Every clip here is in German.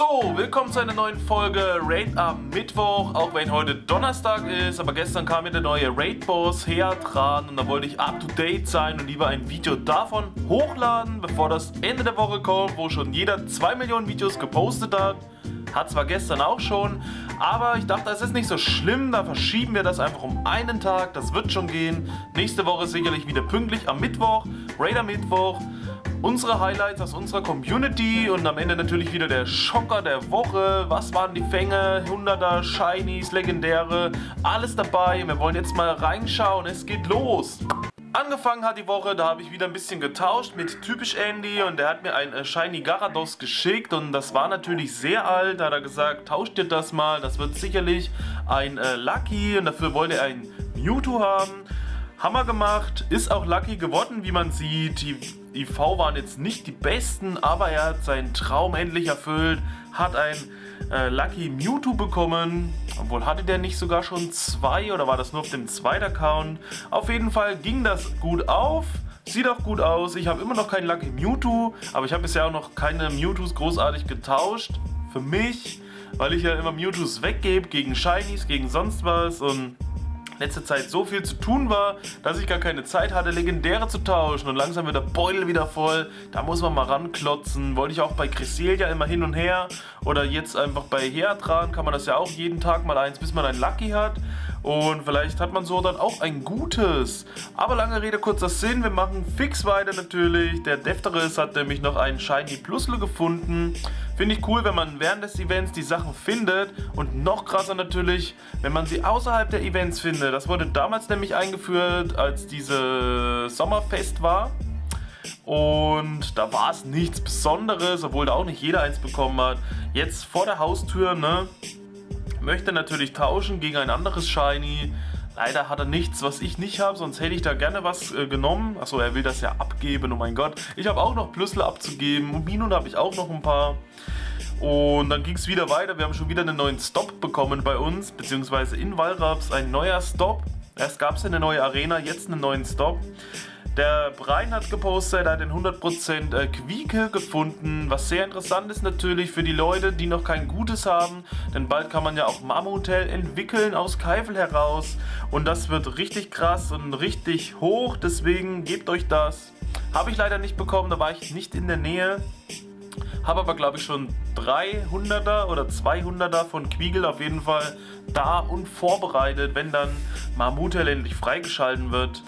So, willkommen zu einer neuen Folge Raid am Mittwoch, auch wenn heute Donnerstag ist, aber gestern kam mir der neue Raid-Boss Heatran und da wollte ich up to date sein und lieber ein Video davon hochladen, bevor das Ende der Woche kommt, wo schon jeder 2 Millionen Videos gepostet hat. Hat zwar gestern auch schon, aber ich dachte, es ist nicht so schlimm, da verschieben wir das einfach um einen Tag, das wird schon gehen. Nächste Woche sicherlich wieder pünktlich am Mittwoch, Raider Mittwoch unsere Highlights aus unserer Community und am Ende natürlich wieder der Schocker der Woche. Was waren die Fänge? 100er, Shinies, Legendäre, alles dabei. Wir wollen jetzt mal reinschauen. Es geht los. Angefangen hat die Woche, da habe ich wieder ein bisschen getauscht mit typisch Andy und der hat mir ein äh, Shiny Garados geschickt und das war natürlich sehr alt. Da hat er gesagt, tauscht dir das mal, das wird sicherlich ein äh, Lucky und dafür wollte er ein Mewtwo haben. Hammer gemacht, ist auch Lucky geworden, wie man sieht. Die IV waren jetzt nicht die besten, aber er hat seinen Traum endlich erfüllt, hat ein äh, Lucky Mewtwo bekommen. Obwohl hatte der nicht sogar schon zwei oder war das nur auf dem zweiten Account? Auf jeden Fall ging das gut auf. Sieht auch gut aus. Ich habe immer noch keinen Lucky Mewtwo, aber ich habe bisher auch noch keine Mewtwo's großartig getauscht. Für mich, weil ich ja immer Mewtwo's weggebe gegen Shinies, gegen sonst was und letzte Zeit so viel zu tun war, dass ich gar keine Zeit hatte, Legendäre zu tauschen. Und langsam wird der Beutel wieder voll. Da muss man mal ranklotzen. Wollte ich auch bei Cresselia immer hin und her. Oder jetzt einfach bei Heatran kann man das ja auch jeden Tag mal eins, bis man ein Lucky hat. Und vielleicht hat man so dann auch ein gutes. Aber lange Rede, kurzer Sinn. Wir machen fix weiter natürlich. Der Defteres hat nämlich noch einen Shiny Plusle gefunden. Finde ich cool, wenn man während des Events die Sachen findet. Und noch krasser natürlich, wenn man sie außerhalb der Events findet. Das wurde damals nämlich eingeführt, als diese Sommerfest war. Und da war es nichts Besonderes, obwohl da auch nicht jeder eins bekommen hat. Jetzt vor der Haustür, ne? Möchte natürlich tauschen gegen ein anderes Shiny. Leider hat er nichts, was ich nicht habe, sonst hätte ich da gerne was äh, genommen. Achso, er will das ja abgeben, oh mein Gott. Ich habe auch noch Plüssel abzugeben und Minun habe ich auch noch ein paar. Und dann ging es wieder weiter. Wir haben schon wieder einen neuen Stop bekommen bei uns, beziehungsweise in Walraps ein neuer Stop. Erst gab es eine neue Arena, jetzt einen neuen Stop. Der Brian hat gepostet, er hat den 100% äh, Quieke gefunden, was sehr interessant ist natürlich für die Leute, die noch kein Gutes haben, denn bald kann man ja auch Mammutel entwickeln aus Keifel heraus und das wird richtig krass und richtig hoch, deswegen gebt euch das. Habe ich leider nicht bekommen, da war ich nicht in der Nähe. Habe aber glaube ich schon 300er oder 200er von Quiegel auf jeden Fall da und vorbereitet, wenn dann Mammutel endlich freigeschalten wird.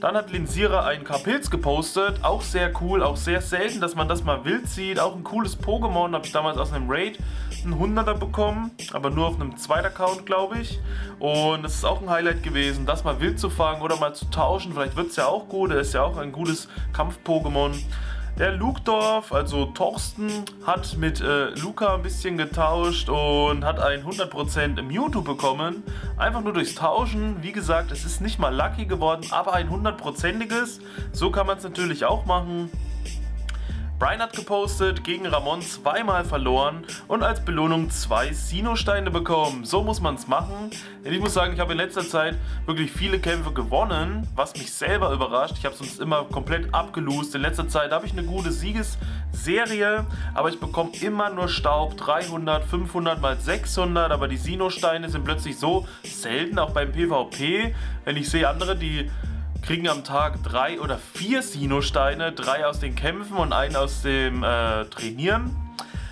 Dann hat Linsira einen Kapilz gepostet, auch sehr cool, auch sehr selten, dass man das mal wild sieht. Auch ein cooles Pokémon, habe ich damals aus einem Raid einen 100er bekommen, aber nur auf einem zweiten Account, glaube ich. Und es ist auch ein Highlight gewesen, das mal wild zu fangen oder mal zu tauschen. Vielleicht wird es ja auch gut, er ist ja auch ein gutes Kampf-Pokémon. Der Lukdorf, also Torsten, hat mit äh, Luca ein bisschen getauscht und hat ein 100% Mewtwo bekommen. Einfach nur durchs Tauschen. Wie gesagt, es ist nicht mal Lucky geworden, aber ein 100%iges. So kann man es natürlich auch machen. Brian hat gepostet, gegen Ramon zweimal verloren und als Belohnung zwei Sino-Steine bekommen. So muss man es machen. Ich muss sagen, ich habe in letzter Zeit wirklich viele Kämpfe gewonnen, was mich selber überrascht. Ich habe sonst immer komplett abgelost. In letzter Zeit habe ich eine gute Siegesserie, aber ich bekomme immer nur Staub. 300, 500 mal 600, aber die Sino-Steine sind plötzlich so selten, auch beim PvP. Wenn ich sehe andere, die kriegen am Tag drei oder vier Sino-Steine, drei aus den Kämpfen und einen aus dem äh, Trainieren.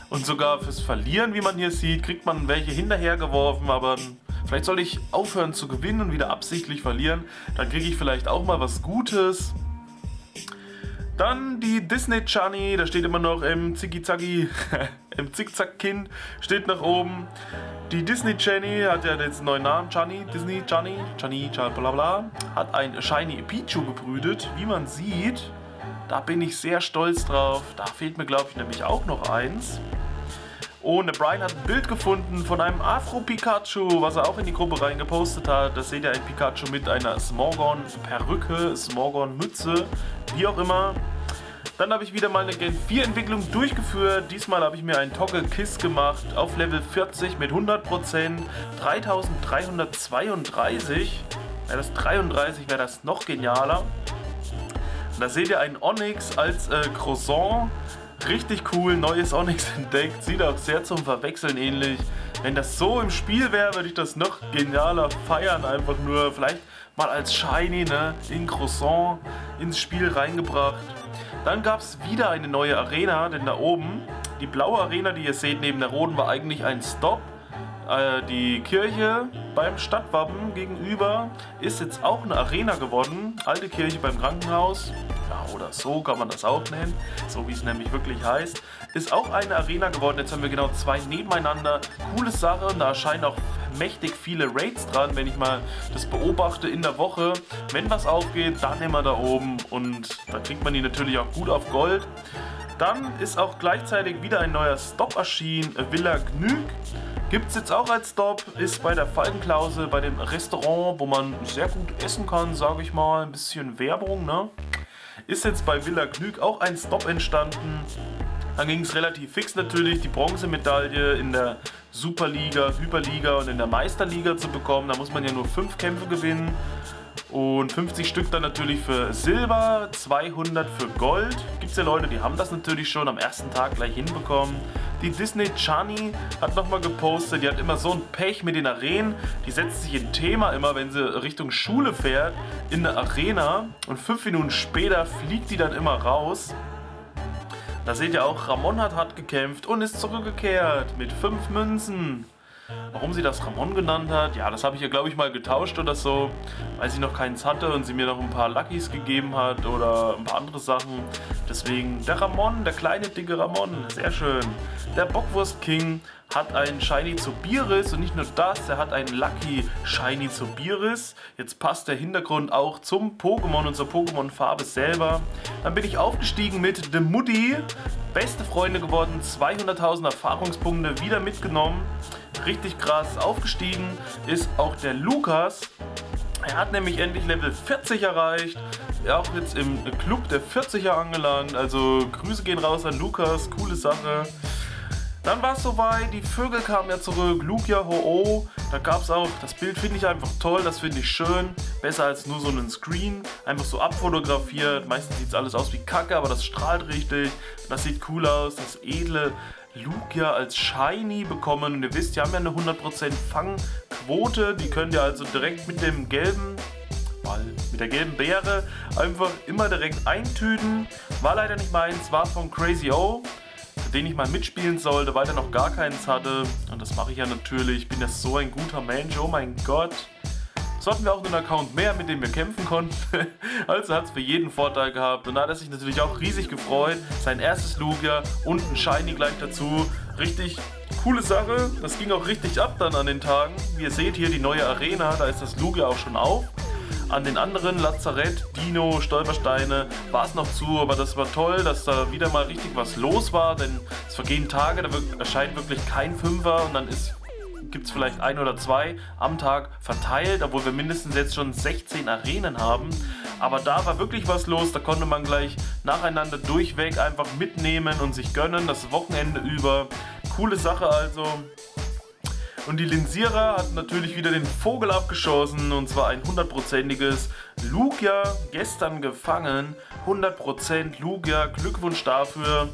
Und sogar fürs Verlieren, wie man hier sieht, kriegt man welche hinterhergeworfen, aber vielleicht soll ich aufhören zu gewinnen und wieder absichtlich verlieren. Dann kriege ich vielleicht auch mal was Gutes. Dann die Disney Chani, da steht immer noch im Ziggy-Zacki, im Zickzack-Kind, steht nach oben. Die Disney Chani hat ja jetzt einen neuen Namen, Chani, Disney Chani, Chani, bla bla, hat ein Shiny Pichu gebrütet, wie man sieht. Da bin ich sehr stolz drauf. Da fehlt mir, glaube ich, nämlich auch noch eins. Und der Brian hat ein Bild gefunden von einem Afro-Pikachu, was er auch in die Gruppe reingepostet hat. Da seht ihr ein Pikachu mit einer Smorgon-Perücke, Smorgon-Mütze, wie auch immer. Dann habe ich wieder mal eine Gen 4 Entwicklung durchgeführt. Diesmal habe ich mir einen Toggle Kiss gemacht auf Level 40 mit 100%, 3332. Wäre das 33, wäre das noch genialer. Da seht ihr einen Onyx als äh, Croissant Richtig cool, neues Onyx entdeckt. Sieht auch sehr zum Verwechseln ähnlich. Wenn das so im Spiel wäre, würde ich das noch genialer feiern. Einfach nur vielleicht mal als Shiny, ne, in Croissant ins Spiel reingebracht. Dann gab es wieder eine neue Arena, denn da oben, die blaue Arena, die ihr seht neben der roten, war eigentlich ein Stop. Äh, die Kirche beim Stadtwappen gegenüber ist jetzt auch eine Arena geworden. Alte Kirche beim Krankenhaus. Ja, oder so kann man das auch nennen. So wie es nämlich wirklich heißt. Ist auch eine Arena geworden. Jetzt haben wir genau zwei nebeneinander. Coole Sache. Und da erscheinen auch mächtig viele Raids dran, wenn ich mal das beobachte in der Woche. Wenn was aufgeht, dann immer da oben. Und da kriegt man die natürlich auch gut auf Gold. Dann ist auch gleichzeitig wieder ein neuer Stop erschienen. Villa Gnüg. Gibt es jetzt auch als Stop, ist bei der Falkenklause, bei dem Restaurant, wo man sehr gut essen kann, sage ich mal. Ein bisschen Werbung, ne? Ist jetzt bei Villa Gnüg auch ein Stop entstanden. Dann ging es relativ fix natürlich, die Bronzemedaille in der Superliga, Hyperliga und in der Meisterliga zu bekommen. Da muss man ja nur fünf Kämpfe gewinnen. Und 50 Stück dann natürlich für Silber, 200 für Gold. Gibt es ja Leute, die haben das natürlich schon am ersten Tag gleich hinbekommen. Die Disney Chani hat nochmal gepostet, die hat immer so ein Pech mit den Arenen. Die setzt sich in Thema immer, wenn sie Richtung Schule fährt, in eine Arena. Und fünf Minuten später fliegt die dann immer raus. Da seht ihr auch, Ramon hat hart gekämpft und ist zurückgekehrt mit fünf Münzen. Warum sie das Ramon genannt hat, ja, das habe ich ja glaube ich mal getauscht oder so, weil sie noch keins hatte und sie mir noch ein paar Luckys gegeben hat oder ein paar andere Sachen. Deswegen der Ramon, der kleine dicke Ramon, sehr schön. Der Bockwurst King hat einen Shiny zu Biris und nicht nur das, er hat einen Lucky Shiny zu Biris. Jetzt passt der Hintergrund auch zum Pokémon und zur Pokémon-Farbe selber. Dann bin ich aufgestiegen mit The Muddy, beste Freunde geworden, 200.000 Erfahrungspunkte wieder mitgenommen richtig krass aufgestiegen ist auch der Lukas. Er hat nämlich endlich Level 40 erreicht. Auch jetzt im Club der 40er angelangt. Also Grüße gehen raus an Lukas, coole Sache. Dann war es soweit, die Vögel kamen ja zurück, Lukia Ho-Oh, da gab es auch, das Bild finde ich einfach toll, das finde ich schön, besser als nur so einen Screen, einfach so abfotografiert, meistens sieht es alles aus wie Kacke, aber das strahlt richtig, das sieht cool aus, das edle Lugia als Shiny bekommen und ihr wisst, die haben ja eine 100% Fangquote, die könnt ihr also direkt mit dem gelben Ball, mit der gelben Beere einfach immer direkt eintüten, war leider nicht meins, war von Crazy O, den ich mal mitspielen sollte, weil er noch gar keins hatte. Und das mache ich ja natürlich. Ich bin ja so ein guter Mensch. Oh mein Gott. So hatten wir auch einen Account mehr, mit dem wir kämpfen konnten. also hat es für jeden Vorteil gehabt. Und da hat er sich natürlich auch riesig gefreut. Sein erstes Lugia und ein Shiny gleich dazu. Richtig coole Sache. Das ging auch richtig ab dann an den Tagen. Wie ihr seht hier die neue Arena, da ist das Lugia auch schon auf. An den anderen Lazarett, Dino, Stolpersteine war es noch zu, aber das war toll, dass da wieder mal richtig was los war, denn es vergehen Tage, da erscheint wirklich kein Fünfer und dann gibt es vielleicht ein oder zwei am Tag verteilt, obwohl wir mindestens jetzt schon 16 Arenen haben. Aber da war wirklich was los, da konnte man gleich nacheinander durchweg einfach mitnehmen und sich gönnen, das Wochenende über. Coole Sache also. Und die Linsierer hat natürlich wieder den Vogel abgeschossen und zwar ein hundertprozentiges Lugia gestern gefangen. 100% Lugia, Glückwunsch dafür.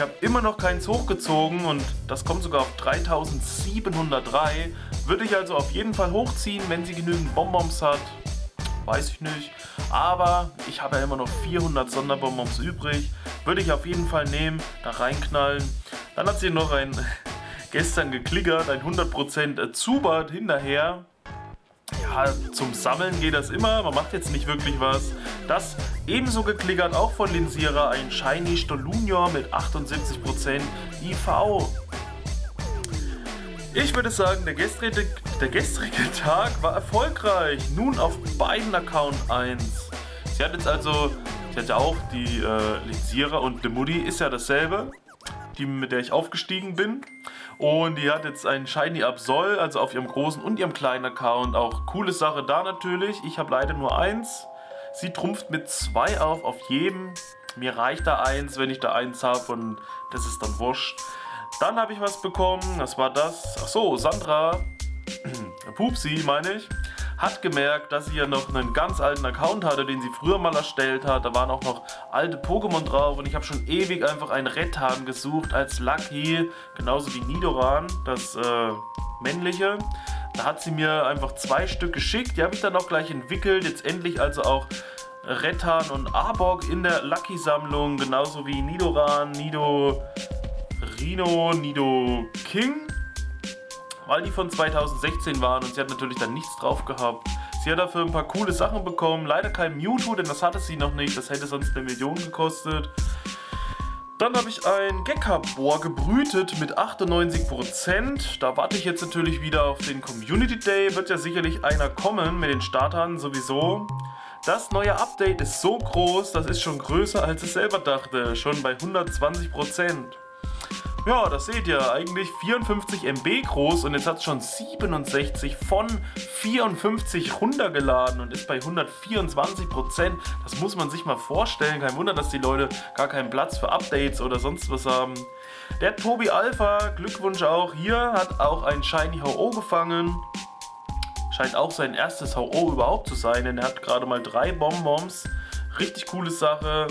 Ich habe immer noch keins hochgezogen und das kommt sogar auf 3703. Würde ich also auf jeden Fall hochziehen, wenn sie genügend Bonbons hat. Weiß ich nicht. Aber ich habe ja immer noch 400 Sonderbonbons übrig. Würde ich auf jeden Fall nehmen, da reinknallen. Dann hat sie noch ein gestern geklickert, ein 100% Zubat hinterher. Ja, zum Sammeln geht das immer, man macht jetzt nicht wirklich was. Das ebenso geklickert, auch von Linsierer, ein Shiny Stolunior mit 78% IV. Ich würde sagen, der gestrige, der gestrige Tag war erfolgreich. Nun auf beiden Account 1. Sie hat jetzt also, sie hat ja auch die äh, Linsierer und Moody ist ja dasselbe die, mit der ich aufgestiegen bin. Und die hat jetzt ein Shiny Absol, also auf ihrem großen und ihrem kleinen Account. Auch coole Sache da natürlich. Ich habe leider nur eins. Sie trumpft mit zwei auf, auf jedem. Mir reicht da eins, wenn ich da eins habe und das ist dann wurscht. Dann habe ich was bekommen, das war das. Achso, Sandra, Pupsi meine ich, hat gemerkt, dass sie ja noch einen ganz alten Account hatte, den sie früher mal erstellt hat. Da waren auch noch alte Pokémon drauf und ich habe schon ewig einfach einen Redhan gesucht als Lucky, genauso wie Nidoran, das äh, männliche. Da hat sie mir einfach zwei Stück geschickt, die habe ich dann auch gleich entwickelt. Jetzt endlich also auch Rettan und Arbok in der Lucky-Sammlung, genauso wie Nidoran, Nido Rino, Nido King, weil die von 2016 waren und sie hat natürlich dann nichts drauf gehabt. Sie hat dafür ein paar coole Sachen bekommen, leider kein Mewtwo, denn das hatte sie noch nicht, das hätte sonst eine Million gekostet. Dann habe ich ein Gekabor gebrütet mit 98%. Da warte ich jetzt natürlich wieder auf den Community Day. Wird ja sicherlich einer kommen mit den Startern sowieso. Das neue Update ist so groß, das ist schon größer als ich selber dachte. Schon bei 120%. Ja, das seht ihr, eigentlich 54 MB groß und jetzt hat es schon 67 von 54 runtergeladen und ist bei 124% Das muss man sich mal vorstellen. Kein Wunder, dass die Leute gar keinen Platz für Updates oder sonst was haben. Der Tobi Alpha, Glückwunsch auch hier, hat auch ein Shiny HO gefangen. Scheint auch sein erstes HO überhaupt zu sein, denn er hat gerade mal drei Bonbons. Richtig coole Sache.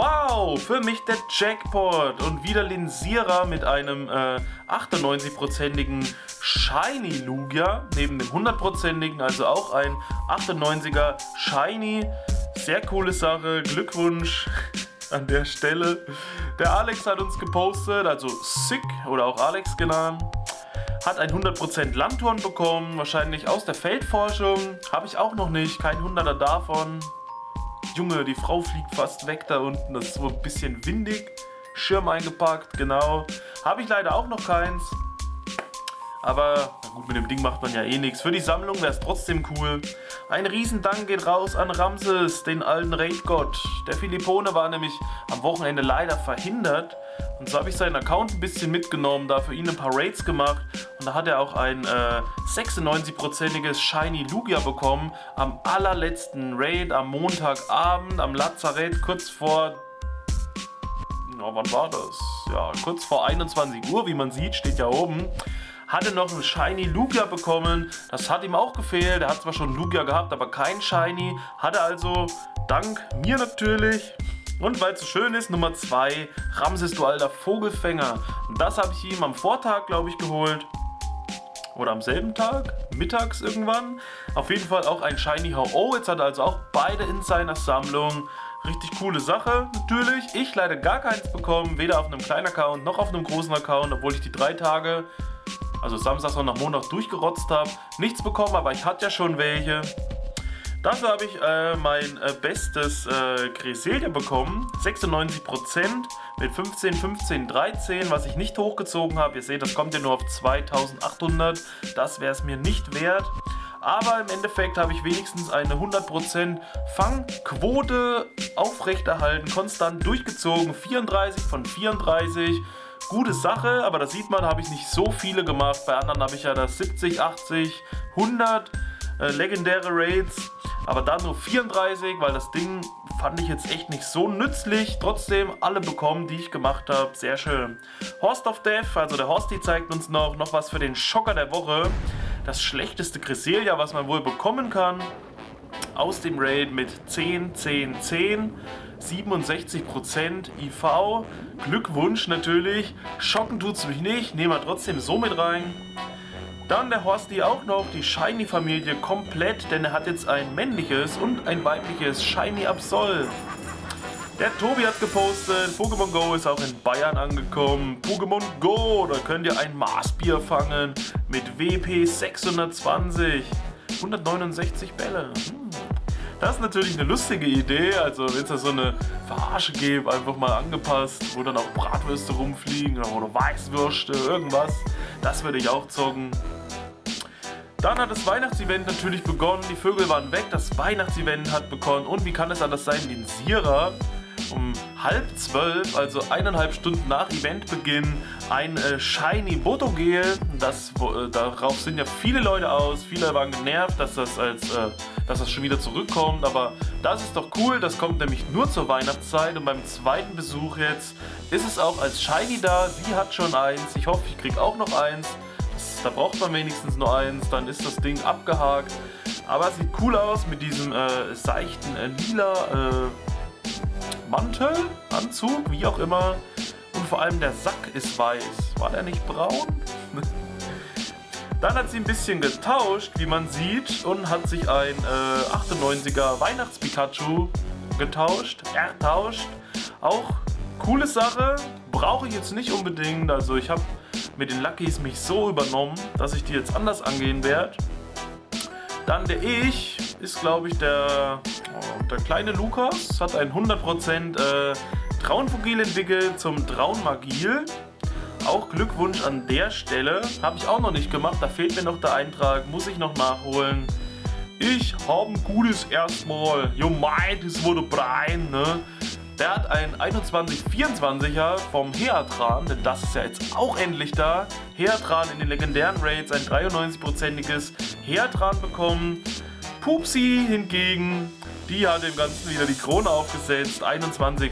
Wow, für mich der Jackpot und wieder Linsierer mit einem äh, 98%igen Shiny Lugia neben dem 100%igen, also auch ein 98er Shiny. Sehr coole Sache, Glückwunsch an der Stelle. Der Alex hat uns gepostet, also Sick oder auch Alex genannt. Hat ein 100% Landhorn bekommen, wahrscheinlich aus der Feldforschung. Habe ich auch noch nicht, kein 100er davon. Junge, die Frau fliegt fast weg da unten. Das ist so ein bisschen windig. Schirm eingepackt, genau. Habe ich leider auch noch keins. Aber na gut, mit dem Ding macht man ja eh nichts. Für die Sammlung wäre es trotzdem cool. Ein Riesendank geht raus an Ramses, den alten Raidgott. Der Philippone war nämlich am Wochenende leider verhindert. Und so habe ich seinen Account ein bisschen mitgenommen, da für ihn ein paar Raids gemacht. Und da hat er auch ein äh, 96%iges Shiny Lugia bekommen. Am allerletzten Raid, am Montagabend, am Lazarett, kurz vor na, wann war das? Ja, kurz vor 21 Uhr, wie man sieht, steht ja oben hatte noch ein Shiny Lugia bekommen. Das hat ihm auch gefehlt. Er hat zwar schon Lugia gehabt, aber kein Shiny. Hatte also dank mir natürlich und weil es so schön ist, Nummer 2, Ramses, du alter Vogelfänger. Das habe ich ihm am Vortag, glaube ich, geholt. Oder am selben Tag, mittags irgendwann. Auf jeden Fall auch ein Shiny Ho-Oh. Jetzt hat er also auch beide in seiner Sammlung. Richtig coole Sache, natürlich. Ich leider gar keins bekommen, weder auf einem kleinen Account noch auf einem großen Account, obwohl ich die drei Tage also Samstag, Sonntag, Montag durchgerotzt habe. Nichts bekommen, aber ich hatte ja schon welche. Dafür habe ich äh, mein äh, bestes äh, Greselia bekommen. 96% mit 15, 15, 13, was ich nicht hochgezogen habe. Ihr seht, das kommt ja nur auf 2800. Das wäre es mir nicht wert. Aber im Endeffekt habe ich wenigstens eine 100% Fangquote aufrechterhalten, konstant durchgezogen. 34 von 34 gute Sache, aber da sieht man, habe ich nicht so viele gemacht. Bei anderen habe ich ja das 70, 80, 100 äh, legendäre Raids, aber dann nur 34, weil das Ding fand ich jetzt echt nicht so nützlich. Trotzdem alle bekommen, die ich gemacht habe. Sehr schön. Horst of Death, also der Horsti zeigt uns noch, noch was für den Schocker der Woche. Das schlechteste Cresselia, was man wohl bekommen kann. Aus dem Raid mit 10, 10, 10. 67% IV. Glückwunsch natürlich. Schocken tut es mich nicht, nehmen wir trotzdem so mit rein. Dann der Horsti auch noch die Shiny-Familie komplett, denn er hat jetzt ein männliches und ein weibliches Shiny Absol. Der Tobi hat gepostet, Pokémon Go ist auch in Bayern angekommen. Pokémon Go, da könnt ihr ein Maßbier fangen mit WP 620. 169 Bälle. Hm. Das ist natürlich eine lustige Idee. Also, wenn es da so eine Verarsche gibt, einfach mal angepasst, wo dann auch Bratwürste rumfliegen oder Weißwürste, irgendwas. Das würde ich auch zocken. Dann hat das Weihnachtsevent natürlich begonnen. Die Vögel waren weg. Das Weihnachtsevent hat begonnen. Und wie kann es anders sein? Den Sierer um halb zwölf, also eineinhalb Stunden nach Eventbeginn, ein äh, Shiny Botogel. Das, äh, darauf sind ja viele Leute aus. Viele waren genervt, dass das, als, äh, dass das schon wieder zurückkommt. Aber das ist doch cool. Das kommt nämlich nur zur Weihnachtszeit. Und beim zweiten Besuch jetzt ist es auch als Shiny da. Sie hat schon eins. Ich hoffe, ich kriege auch noch eins. Das, da braucht man wenigstens nur eins. Dann ist das Ding abgehakt. Aber sieht cool aus mit diesem äh, seichten äh, lila äh, Mantel, Anzug, wie auch immer. Und vor allem der Sack ist weiß. War der nicht braun? Dann hat sie ein bisschen getauscht, wie man sieht, und hat sich ein äh, 98er Weihnachts-Pikachu getauscht, ertauscht. Auch coole Sache, brauche ich jetzt nicht unbedingt. Also ich habe mit den Luckys mich so übernommen, dass ich die jetzt anders angehen werde. Dann der Ich ist, glaube ich, der, der kleine Lukas. Hat ein 100% äh, Traunfugil entwickelt zum Traunmagil. Auch Glückwunsch an der Stelle. Habe ich auch noch nicht gemacht. Da fehlt mir noch der Eintrag. Muss ich noch nachholen. Ich habe ein gutes erstmal. Jo, mei, das wurde Brein, ne? Der hat ein 21-24er vom Heatran, denn das ist ja jetzt auch endlich da. Heatran in den legendären Raids, ein 93-prozentiges Heatran bekommen. Pupsi hingegen, die hat dem Ganzen wieder die Krone aufgesetzt. 21-40,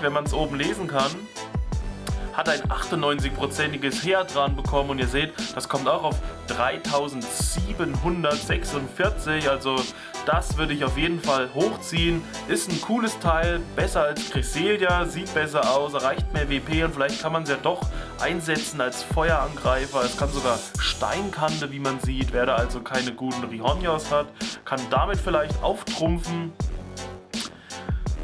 wenn man es oben lesen kann hat ein 98-prozentiges Heatran bekommen und ihr seht, das kommt auch auf 3746. Also das würde ich auf jeden Fall hochziehen. Ist ein cooles Teil, besser als Cresselia, sieht besser aus, erreicht mehr WP und vielleicht kann man es ja doch einsetzen als Feuerangreifer. Es kann sogar Steinkante, wie man sieht. Wer da also keine guten Rihonios hat, kann damit vielleicht auftrumpfen.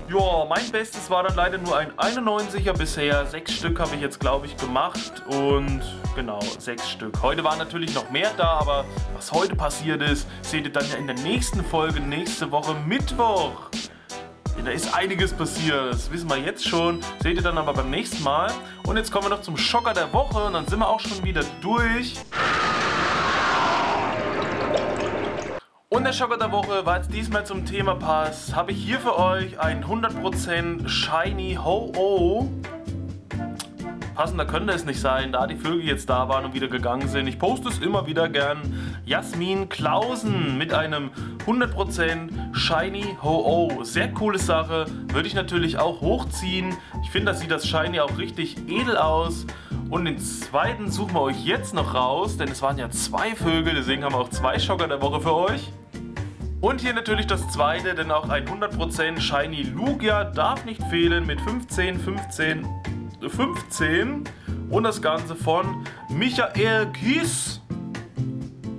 Ja, mein Bestes war dann leider nur ein 91er bisher. Sechs Stück habe ich jetzt, glaube ich, gemacht. Und genau, sechs Stück. Heute waren natürlich noch mehr da, aber was heute passiert ist, seht ihr dann ja in der nächsten Folge, nächste Woche Mittwoch. Da ist einiges passiert, das wissen wir jetzt schon. Seht ihr dann aber beim nächsten Mal. Und jetzt kommen wir noch zum Schocker der Woche und dann sind wir auch schon wieder durch. Und der Schocker der Woche war jetzt diesmal zum Thema Pass. Habe ich hier für euch ein 100% Shiny Ho-Oh. Passender könnte es nicht sein, da die Vögel jetzt da waren und wieder gegangen sind. Ich poste es immer wieder gern. Jasmin Klausen mit einem 100% Shiny Ho-Oh. Sehr coole Sache. Würde ich natürlich auch hochziehen. Ich finde, das sieht das Shiny auch richtig edel aus. Und den zweiten suchen wir euch jetzt noch raus, denn es waren ja zwei Vögel, deswegen haben wir auch zwei Schocker der Woche für euch. Und hier natürlich das zweite, denn auch ein 100% Shiny Lugia darf nicht fehlen mit 15, 15, 15 und das Ganze von Michael Kies.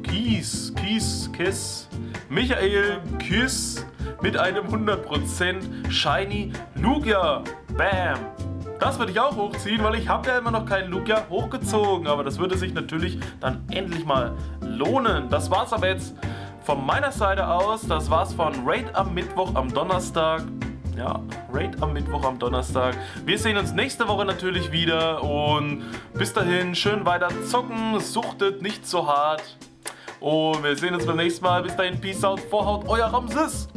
Kies, Kies, Kiss. Michael Kies mit einem 100% Shiny Lugia. Bam! Das würde ich auch hochziehen, weil ich habe ja immer noch keinen Lugia hochgezogen. Aber das würde sich natürlich dann endlich mal lohnen. Das war's aber jetzt von meiner Seite aus, das war's von Raid am Mittwoch, am Donnerstag. Ja, Raid am Mittwoch, am Donnerstag. Wir sehen uns nächste Woche natürlich wieder und bis dahin schön weiter zocken, suchtet nicht so hart. Und wir sehen uns beim nächsten Mal. Bis dahin, Peace out, Vorhaut, euer Ramses.